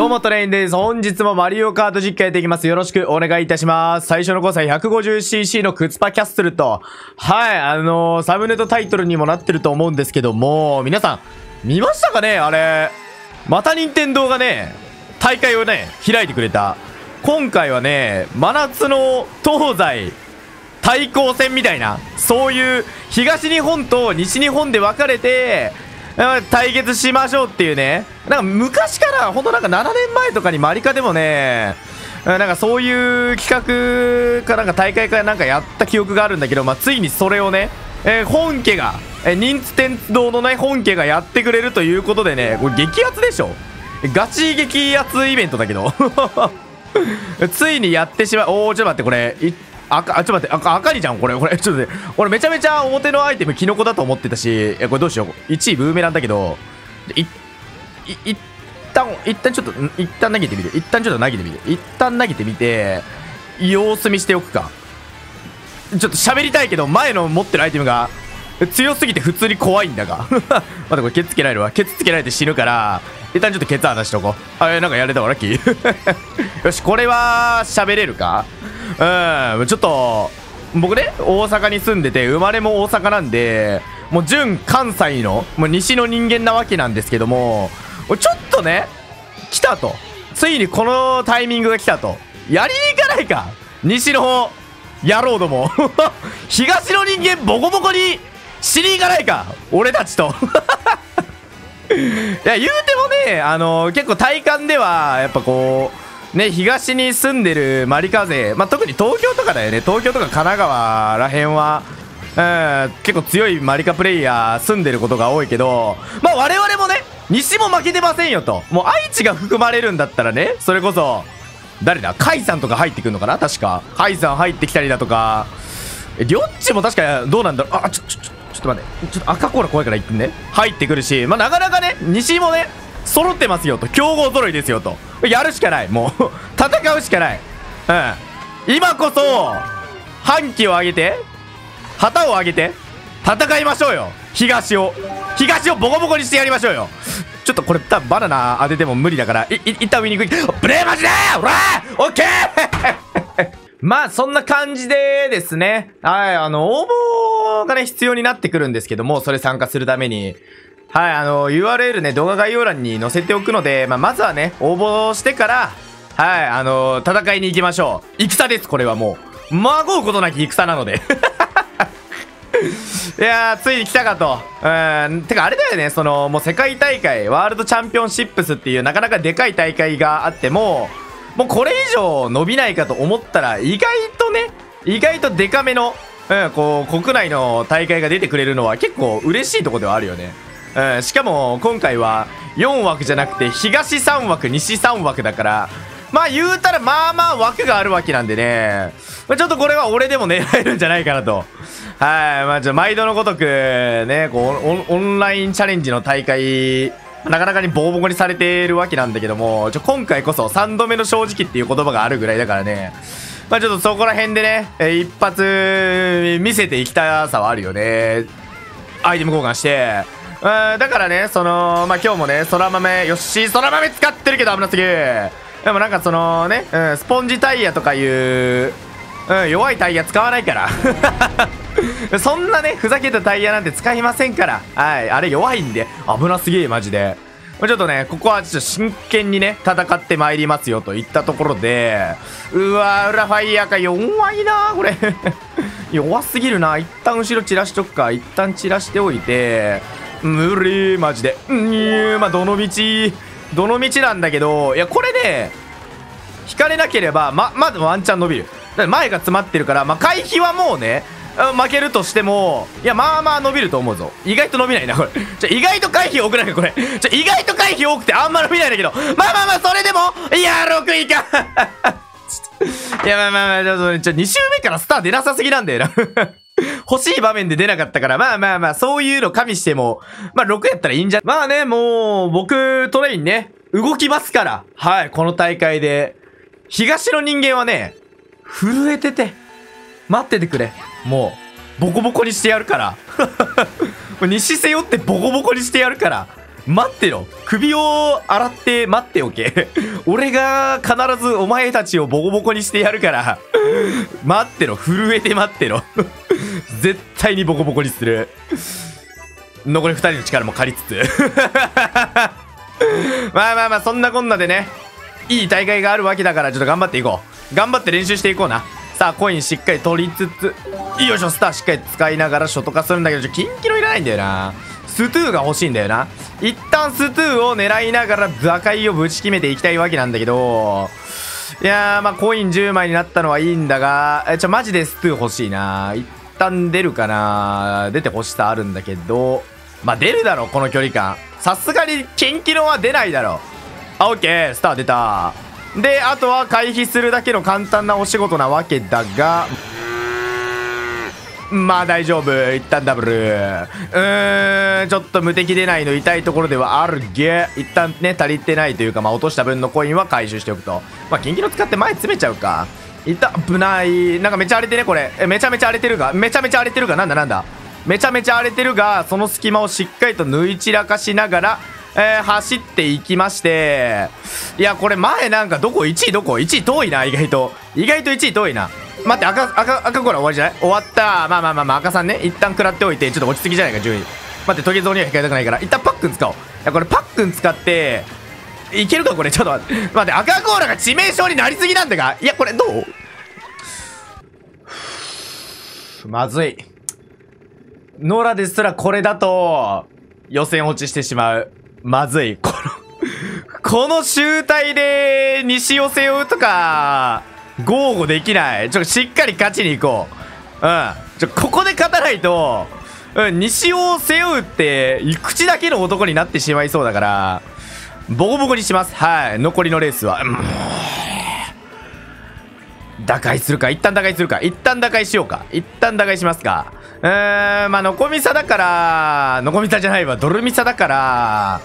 どうもトレインです。本日もマリオカート実況やっていきます。よろしくお願いいたします。最初の交際 150cc のクツパキャッスルと、はい、あのー、サムネとタイトルにもなってると思うんですけども、皆さん、見ましたかね？あれ。また任天堂がね、大会をね、開いてくれた。今回はね、真夏の東西対抗戦みたいな、そういう東日本と西日本で分かれて、対決しましょうっていうね。なんか昔から、ほんとなんか7年前とかにマリカでもね、なんかそういう企画かなんか大会かなんかやった記憶があるんだけど、まあ、ついにそれをね、えー、本家が、えー、任天堂のね、本家がやってくれるということでね、これ激アツでしょガチ激アツイベントだけど。ついにやってしまう。おー、ちょっと待って、これ、赤、あ、ちょっと待って、赤、赤にじゃん、これ、これ、ちょっと待って、俺めちゃめちゃ表のアイテムキノコだと思ってたし、え、これどうしよう。1位ブーメランだけど、い、い、一旦、一旦ちょっと、一旦投げてみて、一旦ちょっと投げてみて、一旦投げてみて、様子見しておくか。ちょっと喋りたいけど、前の持ってるアイテムが、強すぎて普通に怖いんだが。待って、これケツつけられるわ。ケツつけられて死ぬから、一旦ちょっとケツ離しとこう。あれ、なんかやれたわ、ラッキー。よし、これは、喋れるか？うん、ちょっと、僕ね、大阪に住んでて、生まれも大阪なんで、もう純関西の、もう西の人間なわけなんですけども、ちょっとね、来たと。ついにこのタイミングが来たと。やりに行かないか西の方、野郎ども。東の人間ボコボコにしに行かないか俺たちと。いや、言うてもね、あのー、結構体感では、やっぱこう、ね、東に住んでるマリカ勢、まあ、特に東京とかだよね、東京とか神奈川らへんは、うん、結構強いマリカプレイヤー住んでることが多いけど、まあ、我々もね、西も負けてませんよと。もう愛知が含まれるんだったらね、それこそ、誰だ？カイさんとか入ってくるのかな？確か。カイさん入ってきたりだとか、りょっちも確かどうなんだろう？あ、ちょ、ちょ、ちょ、ちょっと待って。ちょっと赤コーラ怖いから言ってね。入ってくるし、まあ、なかなかね、西もね、揃ってますよと強豪揃いですよとやるしかない。もう 戦うしかない。うん。今こそ反旗を上げて旗を上げて戦いましょうよ。東を東をボコボコにしてやりましょうよ。ちょっとこれ多分バナナ当てても無理だからいい一旦ウィニングブレーマジで！ほら！オッケー！まあそんな感じでですね。はいあの応募がね必要になってくるんですけどもそれ参加するために。はい、あの、URL ね、動画概要欄に載せておくので、まあ、まずはね、応募してから、はい、あの、戦いに行きましょう。戦です、これはもう。まごうことなき戦なので。いやー、ついに来たかと。うん、てかあれだよね、その、もう世界大会、ワールドチャンピオンシップスっていうなかなかでかい大会があっても、もうこれ以上伸びないかと思ったら、意外とね、意外とデカめの、うん、こう、国内の大会が出てくれるのは結構嬉しいとこではあるよね。うん、しかも今回は4枠じゃなくて東3枠西3枠だからまあ言うたらまあまあ枠があるわけなんでね、まあ、ちょっとこれは俺でも狙えるんじゃないかなと。はいまあじゃ毎度のごとくねこうオンラインチャレンジの大会なかなかにボコボコにされてるわけなんだけどもちょ今回こそ3度目の正直っていう言葉があるぐらいだからね。まあちょっとそこら辺でね、え一発見せていきたさはあるよね。アイテム交換して。うんだからねそのまあ今日もねそら豆よしそら豆使ってるけど危なすぎる。でもなんかそのね、うん、スポンジタイヤとかいう、うん、弱いタイヤ使わないから。そんなねふざけたタイヤなんて使いませんから。はいあれ弱いんで。危なすぎマジで。ちょっとね、ここはちょっと真剣にね、戦ってまいりますよといったところで、うわー、裏ファイヤーか弱いなこれ。弱すぎるな。一旦後ろ散らしとくか。一旦散らしておいて、無理マジで。うんまあどの道どの道なんだけどいやこれで引かれなければままだワンチャン伸びる。前が詰まってるからまあ回避はもうね負けるとしてもいやまあまあ伸びると思うぞ。意外と伸びないなこれ。じゃ意外と回避多くない？かこれ。じゃ意外と回避多くてあんま伸びないんだけど。まあまあまあそれでもいや6位か。いや まあまあまあちょっと2周目からスター出なさすぎなんだよな。欲しい場面で出なかったから、まあまあまあ、そういうの加味しても、まあ6やったらいいんじゃ、まあね、もう、僕、トレインね、動きますから。はい、この大会で。東の人間はね、震えてて、待っててくれ。もう、ボコボコにしてやるから。西背負ってボコボコにしてやるから。待ってろ首を洗って待っておけ。俺が必ずお前たちをボコボコにしてやるから。待ってろ。震えて待ってろ。絶対にボコボコにする。残り2人の力も借りつつ。まあまあまあそんなこんなでね。いい大会があるわけだからちょっと頑張っていこう。頑張って練習していこうな。さあコインしっかり取りつつよいしょ。スターしっかり使いながらショット化するんだけどちょキンキロいらないんだよな。ストゥーが欲しいんだよな。一旦ストゥーを狙いながら打開をぶち決めていきたいわけなんだけど。いやーまあコイン10枚になったのはいいんだがえちょマジでストゥー欲しいな。一旦出るかな。出て欲しさあるんだけど。まあ出るだろこの距離感。さすがにキンキロは出ないだろあオッケー。スター出た。であとは回避するだけの簡単なお仕事なわけだが。まあ大丈夫。一旦ダブル。うーんちょっと無敵出ないの。痛いところではあるげ。一旦ね足りてないというかまあ落とした分のコインは回収しておくと。まあキンキロ使って前詰めちゃうか。いた危ない。なんかめちゃ荒れてねこれ。えめちゃめちゃ荒れてるが？めちゃめちゃ荒れてるが？なんだなんだ？めちゃめちゃ荒れてるがその隙間をしっかりと縫い散らかしながらえー、走っていきまして。いやこれ前なんかどこ？1位どこ？1位遠いな意外と。意外と1位遠いな。待って赤赤赤コーラ終わりじゃない？終わった。まあまあまあまあ赤さんね。一旦食らっておいてちょっと落ち着きじゃないか順位。待ってトゲゾウには控えたくないから。一旦パックン使おう。いやこれパックン使っていけるかこれ？ちょっと待って。待って赤コーラが致命傷になりすぎなんだが。いやこれどう？まずい。ノラですらこれだと予選落ちしてしまう。まずい。この この集大で西を背負うとか、豪語できない。ちょっとしっかり勝ちに行こう。うん。ちょ、ここで勝たないと、うん、西を背負うって、口だけの男になってしまいそうだから、ボコボコにします。はい。残りのレースは。うん打開するか一旦打開するか一旦打開しようか一旦打開しますかうーんまあノコミサだからノコミサじゃないわドルミサだから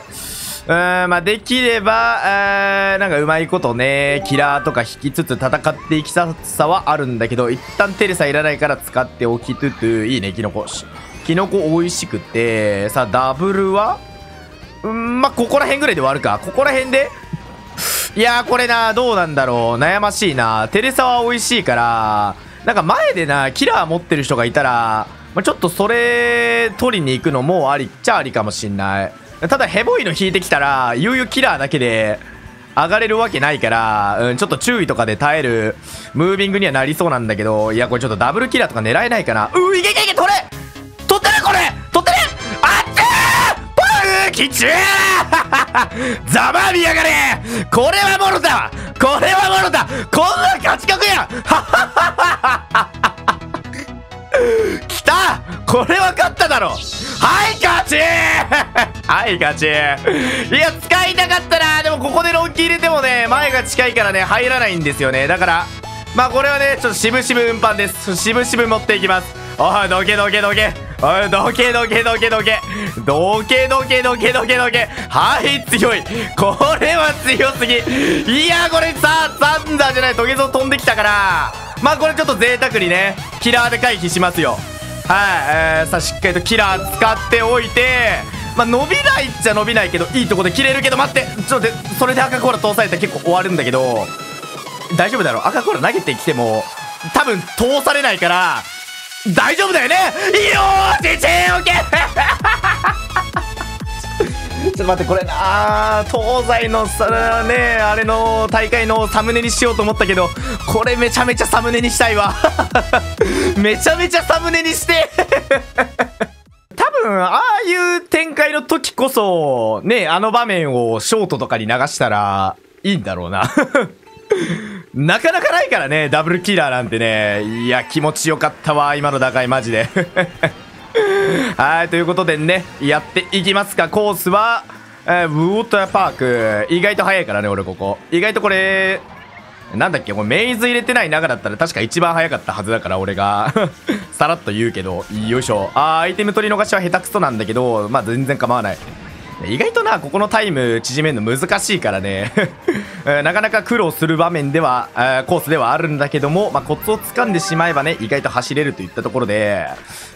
うんまあできればえーなんかうまいことねキラーとか引きつつ戦っていきささはあるんだけど一旦テレサいらないから使っておきつついいねキノコキノコ美味しくてさあダブルはうんまあここら辺ぐらいで終わるか。ここら辺でいやーこれなどうなんだろう。悩ましいな。テレサは美味しいからなんか前でなキラー持ってる人がいたら、まあ、ちょっとそれ取りに行くのもありっちゃありかもしんない。ただヘボいの引いてきたら悠々キラーだけで上がれるわけないから、うん、ちょっと注意とかで耐えるムービングにはなりそうなんだけどいやこれちょっとダブルキラーとか狙えないかなういけいけいけ取れ!取ってねこれ!取ってねあってーきちゅー ざまみやがれ!これはものだこれはものだこんな勝ち確や! 来た!これは勝っただろはい勝ち はい勝ちいや使いたかったな。でもここでロンキー入れてもね前が近いからね入らないんですよね。だからまあこれはねちょっと渋々運搬です。渋々持っていきます。おいどけどけどけ。おいどけどけどけどけ。どけどけどけどけどけ。はい強い。これは強すぎ。いやこれさサンダーじゃないトゲゾ飛んできたから。まあこれちょっと贅沢にねキラーで回避しますよ。はい、えー、さあしっかりとキラー使っておいてまあ伸びないっちゃ伸びないけどいいとこで切れるけど待ってちょっとそれで赤コーラ通されたら結構終わるんだけど大丈夫だろ？赤コーラ投げてきても多分通されないから大丈夫だよね？いいよーンオッケー！ちょっと待ってこれな東西のさねあれの大会のサムネにしようと思ったけどこれめちゃめちゃサムネにしたいわ めちゃめちゃサムネにして 多分ああいう展開の時こそねあの場面をショートとかに流したらいいんだろうな なかなかないからね、ダブルキラーなんてね。いや、気持ちよかったわ、今の打開マジで。はい、ということでね、やっていきますか。コースは、えー、ウォーターパーク。意外と早いからね、俺ここ。意外とこれ、なんだっけ、これメイズ入れてない中だったら確か一番早かったはずだから、俺が。さらっと言うけど、よいしょ。あー、アイテム取り逃しは下手くそなんだけど、まあ全然構わない。意外とな、ここのタイム縮めるの難しいからね。えなかなか苦労する場面では、えコースではあるんだけども、まあ、コツを掴んでしまえばね、意外と走れるといったところで、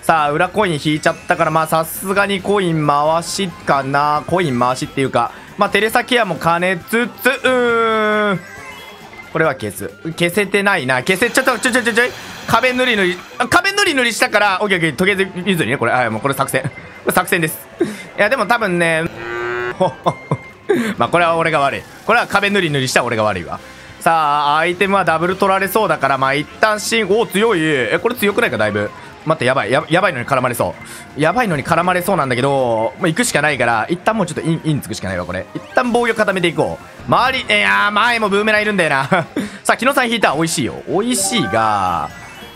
さあ、裏コイン引いちゃったから、まあ、さすがにコイン回しかな。コイン回しっていうか、まあ、テレサケアも兼ねつつ、うーん。これは消す。消せてないな。消せ、ちょっと、ちょちょちょちょ。壁塗り塗り、壁塗り塗りしたから、オッケーオッケー、トゲずりね、これ。はい、もうこれ作戦。作戦です。いや、でも多分ね、ほほ まあこれは俺が悪い。これは壁塗り塗りした俺が悪いわ。さあ、アイテムはダブル取られそうだから、まあ一旦シン、お強い。え、これ強くないか、だいぶ。待って、やばいや。やばいのに絡まれそう。やばいのに絡まれそうなんだけど、もう行くしかないから、一旦もうちょっとイン、インつくしかないわ、これ。一旦防御固めていこう。周り、いや前もブーメランいるんだよな。さあ、木野さん引いた。美味しいよ。美味しいが、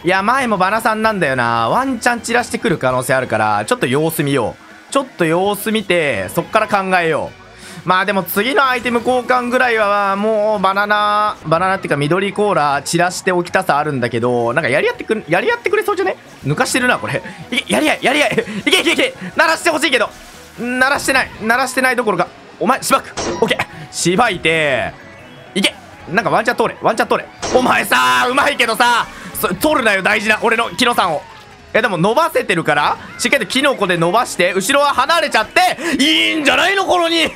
いや、前もバナさんなんだよな。ワンチャン散らしてくる可能性あるから、ちょっと様子見よう。ちょっと様子見て、そっから考えよう。まあでも次のアイテム交換ぐらいはもうバナナ、バナナっていうか緑コーラ散らしておきたさあるんだけど、なんかやり合ってくやり合ってくれそうじゃね？抜かしてるな、これ。いけ、やり合い、やり合い。いけいけいけ鳴らしてほしいけど。鳴らしてない。鳴らしてないどころか。お前、しばく。オッケー。しばいて、いけ。なんかワンチャン通れ。ワンチャン通れ。お前さ、うまいけどさ、取るなよ、大事な。俺のキノさんを。やでも伸ばせてるからしっかりとキノコで伸ばして後ろは離れちゃっていいんじゃないのこのに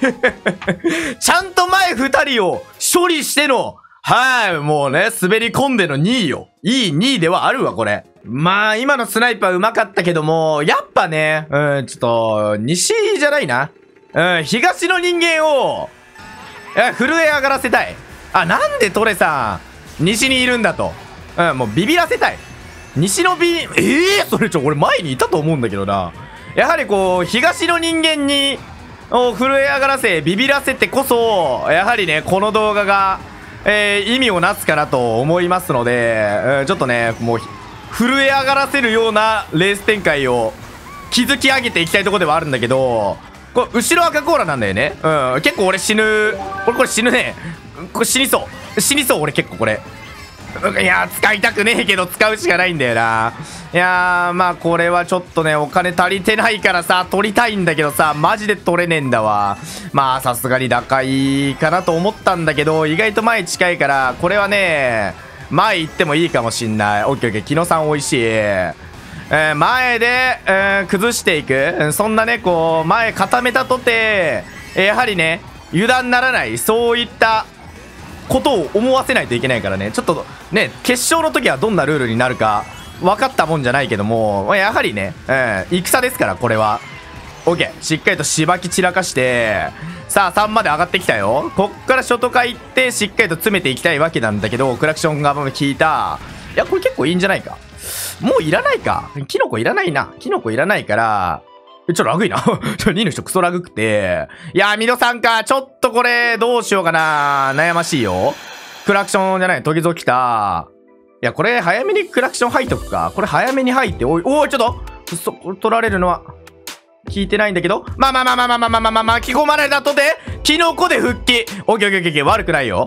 ちゃんと前2人を処理してのはい、もうね、滑り込んでの2位よ。いい2位ではあるわ、これ。まあ、今のスナイパーうまかったけども、やっぱね、うん、ちょっと、西じゃないな。うん、東の人間を、え、震え上がらせたい。あ、なんでトレさん、西にいるんだと。うん、もうビビらせたい。西のビええー、それちょ俺前にいたと思うんだけどな。やはりこう東の人間にを震え上がらせビビらせてこそやはりねこの動画が、えー、意味をなすかなと思いますので、えー、ちょっとねもう震え上がらせるようなレース展開を築き上げていきたいところではあるんだけどこれ後ろ赤コーラなんだよね。うん。結構俺死ぬこれこれ死ぬね。これ死にそう。死にそう俺結構これ。いや使いたくねえけど使うしかないんだよな。いやまあこれはちょっとねお金足りてないからさ取りたいんだけどさマジで取れねえんだわ。まあさすがに打開かなと思ったんだけど意外と前近いからこれはね前行ってもいいかもしんない。オッケーオッケー木野さん美味しい。えー、前で、えー、崩していく。そんなねこう前固めたとてやはりね油断ならない。そういったことを思わせないといけないからね。ちょっとね決勝の時はどんなルールになるか分かったもんじゃないけどもやはりね、えー、戦ですからこれは。OK しっかりとしばき散らかしてさあ3まで上がってきたよ。こっから初回行ってしっかりと詰めていきたいわけなんだけどクラクションが効いた。いやこれ結構いいんじゃないか。もういらないか。キノコいらないな。キノコいらないからちょっとラグいな。ちょ、2の人クソラグくて。いやー、ミノさんか。ちょっとこれ、どうしようかな。悩ましいよ。クラクションじゃない、トゲゾ来た。いや、これ、早めにクラクション入っとくか。これ、早めに入って、おい、おい、ちょっと、そ、取られるのは、聞いてないんだけど。まあまあまあまあまあまあまあまあまあ、巻き込まれたとて、キノコで復帰。オッケーオッケーオッケー、悪くないよ。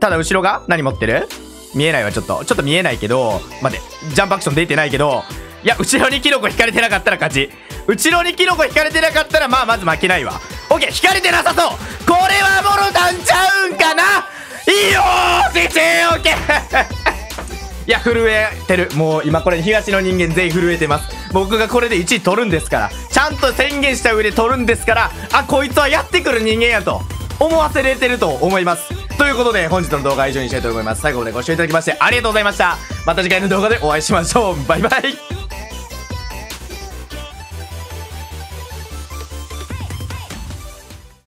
ただ、後ろが何持ってる？見えないわ、ちょっと。ちょっと見えないけど、待って、ジャンプアクション出てないけど、いや、後ろにキノコ引かれてなかったら勝ち。後ろにキノコ引かれてなかったら、まあ、まず負けないわ。オッケー、引かれてなさそうこれはモロタンちゃうんかな？いいよー先生オッケー いや、震えてる。もう今これ東の人間全員震えてます。僕がこれで1位取るんですから。ちゃんと宣言した上で取るんですから、あ、こいつはやってくる人間やと思わせれてると思います。ということで、本日の動画は以上にしたいと思います。最後までご視聴いただきましてありがとうございました。また次回の動画でお会いしましょう。バイバイ。